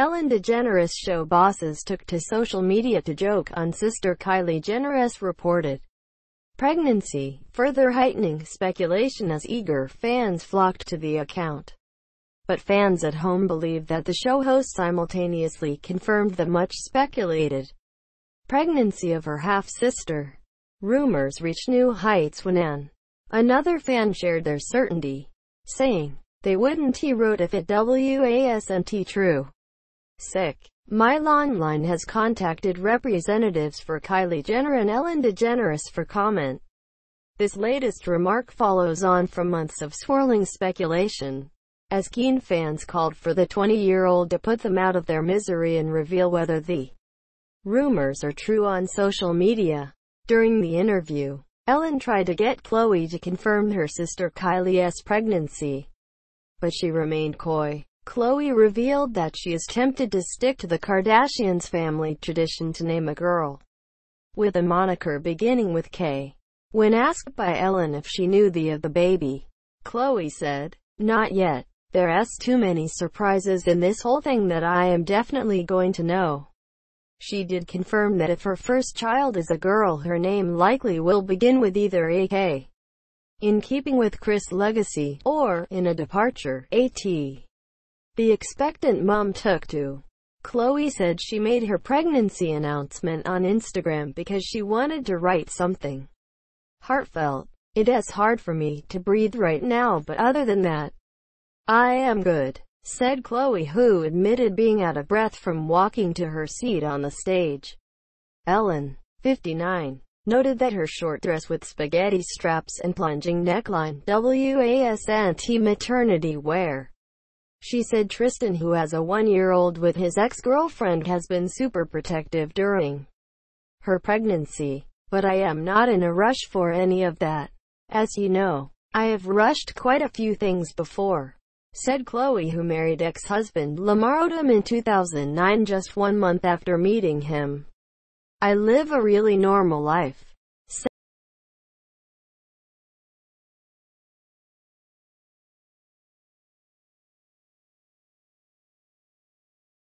Ellen DeGeneres show bosses took to social media to joke on sister Kylie Jenner's reported pregnancy, further heightening speculation as eager fans flocked to the account. But fans at home believe that the show host simultaneously confirmed the much speculated pregnancy of her half-sister. Rumors reached new heights when Anne, another fan shared their certainty, saying, they wouldn't he wrote if it wasn't true. Sick. MailOnline has contacted representatives for Kylie Jenner and Ellen DeGeneres for comment. This latest remark follows on from months of swirling speculation, as keen fans called for the 20-year-old to put them out of their misery and reveal whether the rumors are true on social media. During the interview, Ellen tried to get Khloe to confirm her sister Kylie's pregnancy, but she remained coy. Khloe revealed that she is tempted to stick to the Kardashians' family tradition to name a girl with a moniker beginning with K. When asked by Ellen if she knew the of the baby, Khloe said, Not yet. There's too many surprises in this whole thing that I am definitely going to know. She did confirm that if her first child is a girl her name likely will begin with either AK, in keeping with Kris' legacy, or, in a departure, AT. The expectant mom took to. Khloe said she made her pregnancy announcement on Instagram because she wanted to write something heartfelt. It is hard for me to breathe right now but other than that, I am good, said Khloe who admitted being out of breath from walking to her seat on the stage. Ellen, 59, noted that her short dress with spaghetti straps and plunging neckline, wasn't maternity wear, she said Tristan who has a one-year-old with his ex-girlfriend has been super protective during her pregnancy. But I am not in a rush for any of that. As you know, I have rushed quite a few things before, said Khloe who married ex-husband Lamar Odom in 2009 just one month after meeting him. I live a really normal life.